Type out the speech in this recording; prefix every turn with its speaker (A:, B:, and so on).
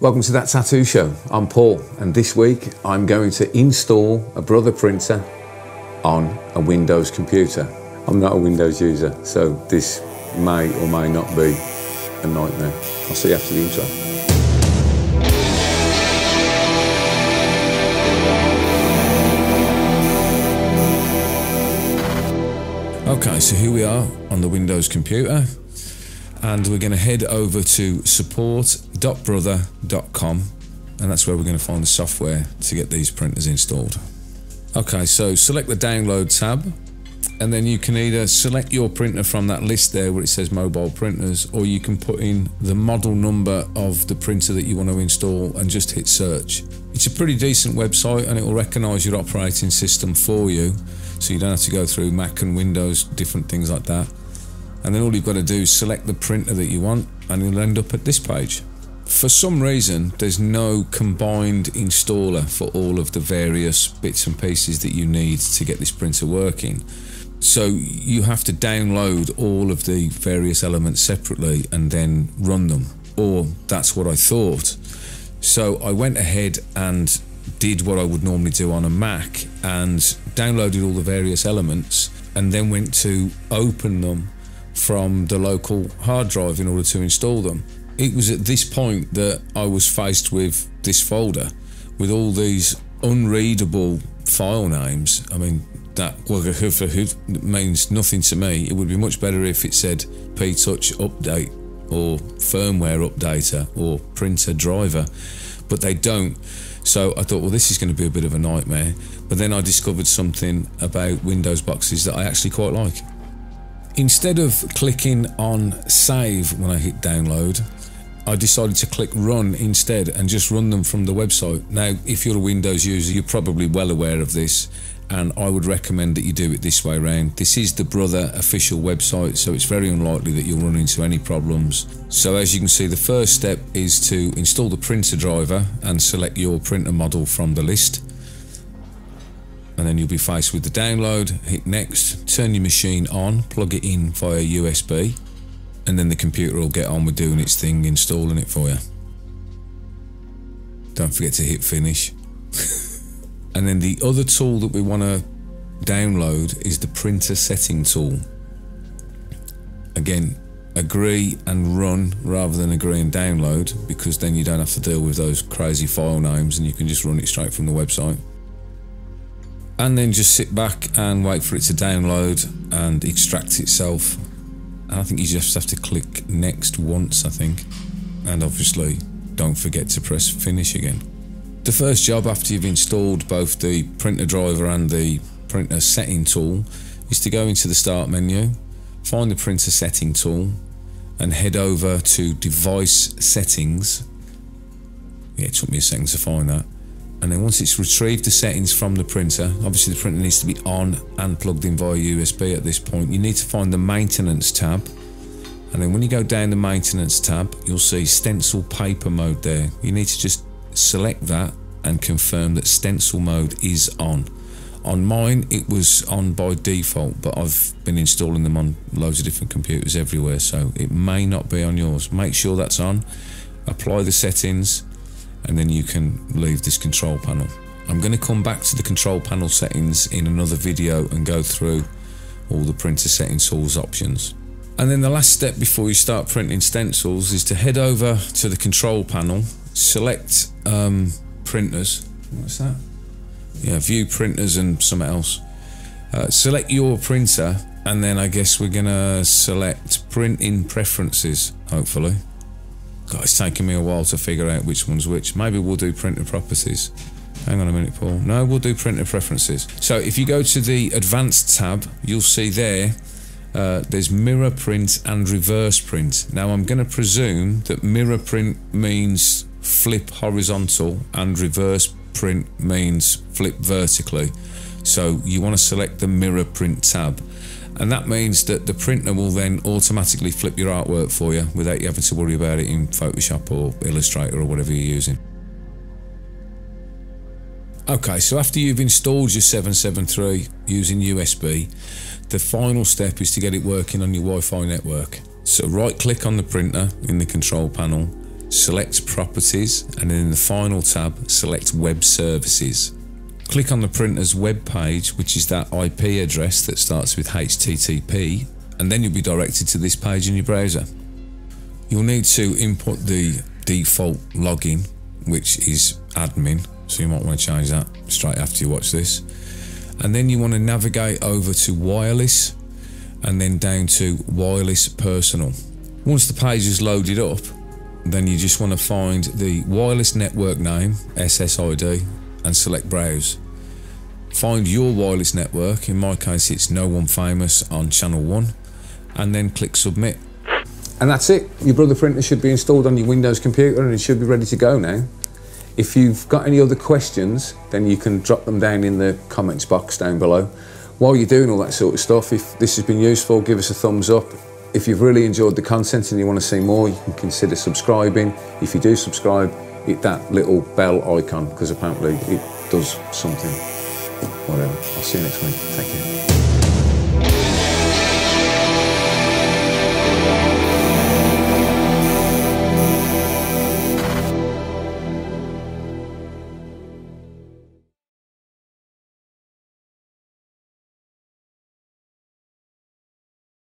A: Welcome to That Tattoo Show. I'm Paul, and this week I'm going to install a Brother printer on a Windows computer. I'm not a Windows user, so this may or may not be a nightmare. I'll see you after the intro. Okay, so here we are on the Windows computer, and we're going to head over to support.brother.com, and that's where we're going to find the software to get these printers installed. Okay, so select the download tab, and then you can either select your printer from that list there where it says mobile printers, or you can put in the model number of the printer that you want to install and just hit search. It's a pretty decent website and it will recognize your operating system for you so you don't have to go through Mac and Windows, different things like that. And then all you've got to do is select the printer that you want, and you'll end up at this page. For some reason, there's no combined installer for all of the various bits and pieces that you need to get this printer working. So you have to download all of the various elements separately and then run them. Or that's what I thought. So I went ahead and did what I would normally do on a Mac and downloaded all the various elements and then went to open them from the local hard drive in order to install them. It was at this point that I was faced with this folder with all these unreadable file names. I mean, that means nothing to me. It would be much better if it said PTouch update or firmware updater or printer driver, but they don't. So I thought, well, this is going to be a bit of a nightmare. But then I discovered something about Windows boxes that I actually quite like. Instead of clicking on save when I hit download, I decided to click run instead and just run them from the website. Now, if you're a Windows user, you're probably well aware of this and I would recommend that you do it this way around. This is the Brother official website, so it's very unlikely that you'll run into any problems. So as you can see, the first step is to install the printer driver and select your printer model from the list. And then you'll be faced with the download, hit next, turn your machine on, plug it in via USB, and then the computer will get on with doing its thing, installing it for you. Don't forget to hit finish. And then the other tool that we want to download is the printer setting tool. Again, agree and run rather than agree and download because then you don't have to deal with those crazy file names and you can just run it straight from the website. And then just sit back and wait for it to download and extract itself. And I think you just have to click next once, I think. And obviously, don't forget to press finish again. The first job after you've installed both the printer driver and the printer setting tool is to go into the start menu, find the printer setting tool and head over to device settings. Yeah, it took me a second to find that. And then once it's retrieved the settings from the printer, obviously the printer needs to be on and plugged in via USB at this point. You need to find the maintenance tab. And then when you go down the maintenance tab, you'll see stencil paper mode there. You need to just select that and confirm that stencil mode is on. On mine, it was on by default, but I've been installing them on loads of different computers everywhere, so it may not be on yours. Make sure that's on, apply the settings, and then you can leave this control panel. I'm going to come back to the control panel settings in another video and go through all the printer setting tools options. And then the last step before you start printing stencils is to head over to the control panel select um, printers. What's that? Yeah, view printers and something else. Uh, select your printer, and then I guess we're gonna select printing preferences. Hopefully, God, it's taking me a while to figure out which one's which. Maybe we'll do printer properties. Hang on a minute, Paul. No, we'll do printer preferences. So if you go to the advanced tab, you'll see there uh, there's mirror print and reverse print. Now I'm going to presume that mirror print means flip horizontal and reverse print means flip vertically. So you want to select the mirror print tab. And that means that the printer will then automatically flip your artwork for you without you having to worry about it in Photoshop or Illustrator or whatever you're using. Okay, so after you've installed your 773 using USB, the final step is to get it working on your Wi-Fi network. So right click on the printer in the control panel select Properties, and in the final tab, select Web Services. Click on the printer's web page, which is that IP address that starts with HTTP, and then you'll be directed to this page in your browser. You'll need to input the default login, which is admin, so you might want to change that straight after you watch this. And then you want to navigate over to wireless and then down to wireless personal. Once the page is loaded up, then you just want to find the wireless network name, SSID, and select browse. Find your wireless network, in my case it's No One Famous on channel 1, and then click submit. And that's it. Your Brother printer should be installed on your Windows computer and it should be ready to go now. If you've got any other questions, then you can drop them down in the comments box down below. While you're doing all that sort of stuff, if this has been useful, give us a thumbs up. If you've really enjoyed the content and you want to see more, you can consider subscribing. If you do subscribe, hit that little bell icon because apparently it does something. Whatever. I'll see you next week. Take care.